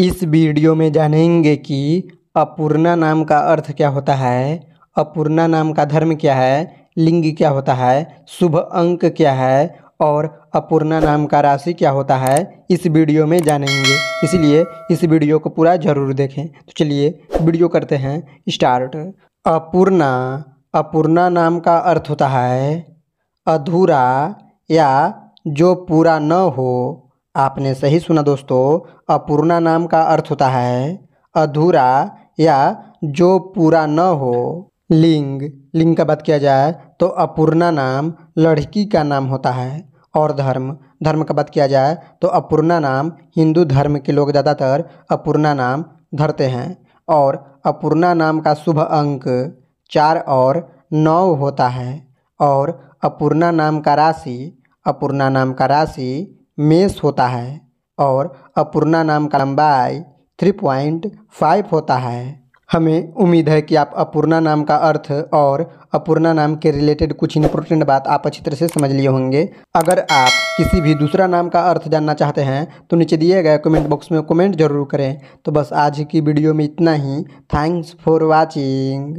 इस वीडियो में जानेंगे कि अपूर्णा नाम का अर्थ क्या होता है, अपूर्णा नाम का धर्म क्या है, लिंग क्या होता है, शुभ अंक क्या है और अपूर्णा नाम का राशि क्या होता है, इस वीडियो में जानेंगे। इसलिए इस वीडियो को पूरा ज़रूर देखें। तो चलिए वीडियो करते हैं, स्टार्ट। अपूर्णा अपूर्णा नाम का अर्थ होता है, अधूरा या जो पूरा न हो आपने सही सुना दोस्तों, अपूर्णा नाम का अर्थ होता है अधूरा या जो पूरा न हो। लिंग लिंग का बात किया जाए तो अपूर्णा नाम लड़की का नाम होता है और धर्म धर्म का बात किया जाए तो अपूर्णा नाम हिंदू धर्म के लोग ज़्यादातर अपूर्णा नाम धरते हैं और अपूर्णा नाम का शुभ अंक चार और नौ होता है और अपूर्णा नाम का राशि, अपूर्णा नाम का राशि मेष होता है और अपूर्णा नाम का लंबाई थ्री पॉइंट फाइव होता है। हमें उम्मीद है कि आप अपूर्णा नाम का अर्थ और अपूर्णा नाम के रिलेटेड कुछ इंपॉर्टेंट बात आप अच्छी तरह से समझ लिए होंगे। अगर आप किसी भी दूसरा नाम का अर्थ जानना चाहते हैं तो नीचे दिए गए कमेंट बॉक्स में कमेंट ज़रूर करें। तो बस आज की वीडियो में इतना ही। Thanks for watching